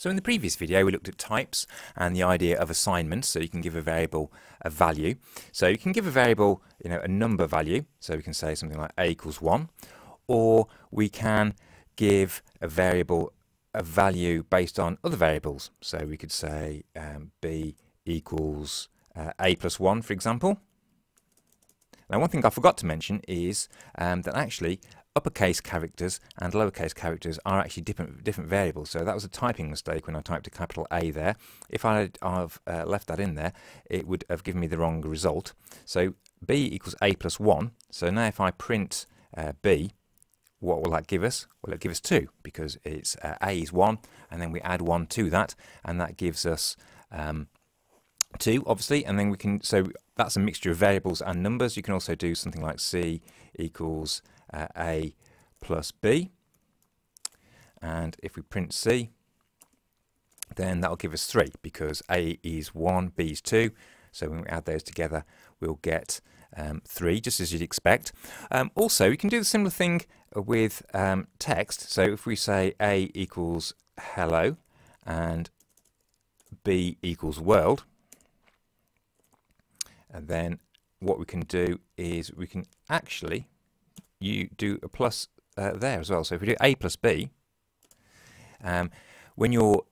So in the previous video we looked at types and the idea of assignments so you can give a variable a value. So you can give a variable you know a number value so we can say something like a equals 1 or we can give a variable a value based on other variables. So we could say um, b equals uh, a plus 1 for example. Now one thing I forgot to mention is um, that actually uppercase characters and lowercase characters are actually different different variables. So that was a typing mistake when I typed a capital A there. If I had have, uh, left that in there, it would have given me the wrong result. So B equals A plus 1. So now if I print uh, B, what will that give us? Well, it'll give us 2 because it's uh, A is 1 and then we add 1 to that and that gives us um, 2 obviously and then we can, so that's a mixture of variables and numbers. You can also do something like C equals uh, A plus B. And if we print C, then that'll give us 3 because A is 1, B is 2. So when we add those together, we'll get um, 3, just as you'd expect. Um, also, we can do the similar thing with um, text. So if we say A equals hello and B equals world, and then what we can do is we can actually you do a plus uh, there as well. So if we do a plus b, um, when you're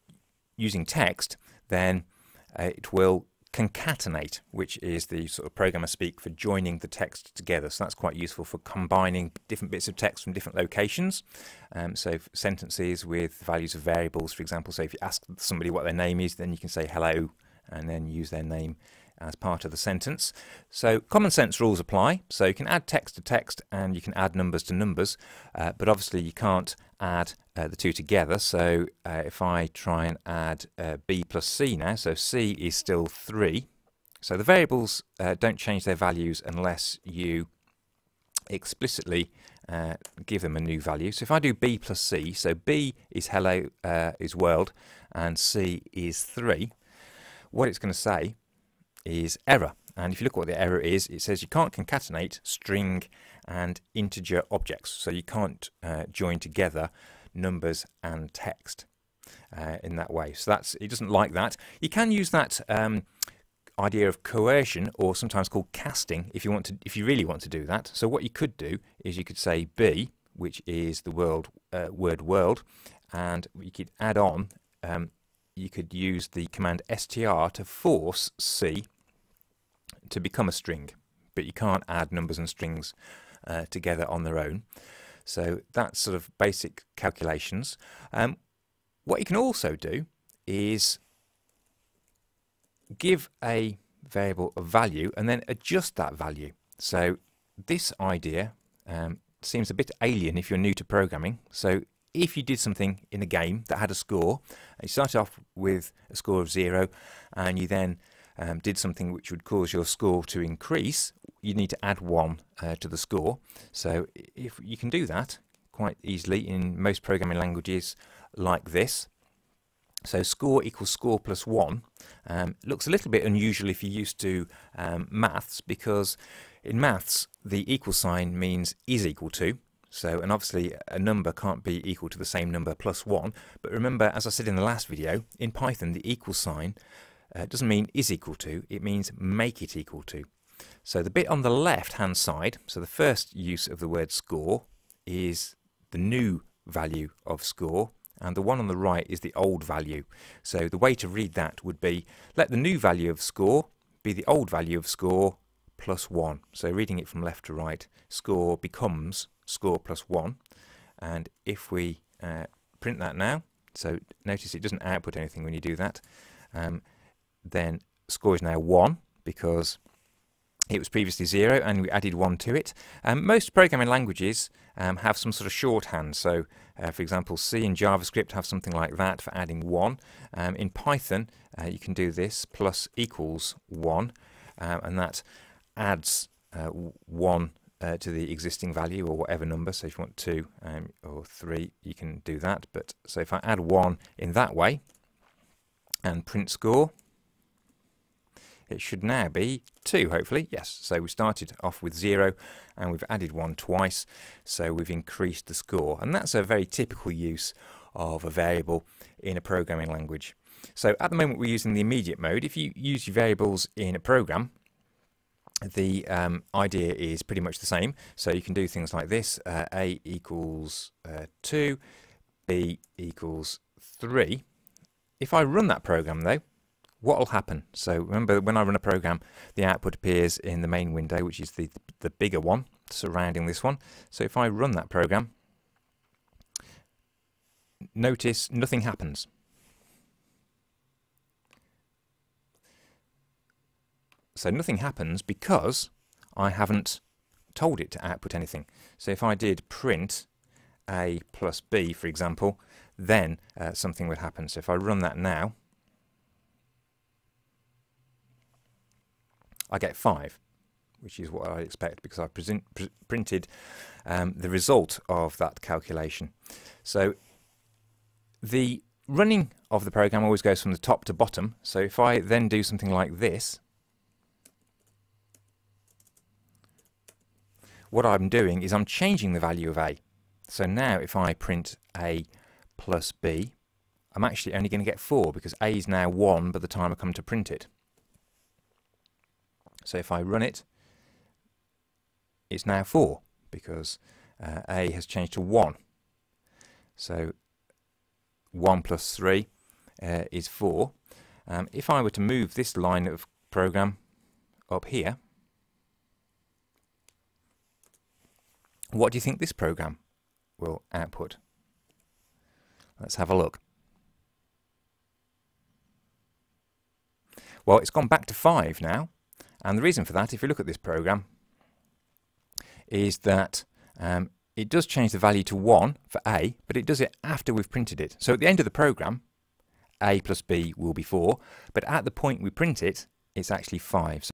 using text, then uh, it will concatenate, which is the sort of programmer speak for joining the text together. So that's quite useful for combining different bits of text from different locations. Um, so sentences with values of variables, for example. So if you ask somebody what their name is, then you can say hello and then use their name as part of the sentence. So common sense rules apply. So you can add text to text and you can add numbers to numbers, uh, but obviously you can't add uh, the two together. So uh, if I try and add uh, b plus c now, so c is still 3. So the variables uh, don't change their values unless you explicitly uh, give them a new value. So if I do b plus c, so b is hello is world and c is 3, what it's going to say is error. And if you look at what the error is, it says you can't concatenate string and integer objects. So you can't uh, join together numbers and text uh, in that way. So that's it doesn't like that. You can use that um, idea of coercion or sometimes called casting if you want to if you really want to do that. So what you could do is you could say B, which is the world uh, word world, and you could add on um, you could use the command str to force C to become a string, but you can't add numbers and strings uh, together on their own. So that's sort of basic calculations. Um, what you can also do is give a variable a value and then adjust that value. So this idea um, seems a bit alien if you're new to programming. So if you did something in a game that had a score, you started off with a score of zero and you then um, did something which would cause your score to increase, you need to add one uh, to the score. So if you can do that quite easily in most programming languages like this. So score equals score plus one um, looks a little bit unusual if you're used to um, maths because in maths the equal sign means is equal to so, and obviously a number can't be equal to the same number plus 1. But remember, as I said in the last video, in Python the equal sign uh, doesn't mean is equal to, it means make it equal to. So the bit on the left hand side, so the first use of the word score is the new value of score and the one on the right is the old value. So the way to read that would be let the new value of score be the old value of score plus 1. So reading it from left to right, score becomes score plus 1. And if we uh, print that now, so notice it doesn't output anything when you do that, um, then score is now 1 because it was previously 0 and we added 1 to it. Um, most programming languages um, have some sort of shorthand. So, uh, for example, C and JavaScript have something like that for adding 1. Um, in Python, uh, you can do this plus equals 1, um, and that adds uh, 1 uh, to the existing value or whatever number. So if you want 2 um, or 3, you can do that. But so if I add 1 in that way and print score, it should now be 2 hopefully. Yes, so we started off with 0 and we've added 1 twice, so we've increased the score. And that's a very typical use of a variable in a programming language. So at the moment we're using the immediate mode. If you use your variables in a program, the um, idea is pretty much the same. So you can do things like this, uh, a equals uh, 2, b equals 3. If I run that program though, what will happen? So remember when I run a program, the output appears in the main window, which is the, the bigger one surrounding this one. So if I run that program, notice nothing happens. So nothing happens because I haven't told it to output anything. So if I did print a plus b, for example, then uh, something would happen. So if I run that now, I get 5, which is what I expect because I present, pr printed um, the result of that calculation. So the running of the program always goes from the top to bottom. So if I then do something like this, what I'm doing is I'm changing the value of a. So now if I print a plus b, I'm actually only going to get 4 because a is now 1 by the time I come to print it. So if I run it, it's now 4 because uh, a has changed to 1. So 1 plus 3 uh, is 4. Um, if I were to move this line of program up here, What do you think this program will output? Let's have a look. Well, it's gone back to 5 now. And the reason for that, if you look at this program, is that um, it does change the value to 1 for A, but it does it after we've printed it. So at the end of the program, A plus B will be 4, but at the point we print it, it's actually 5.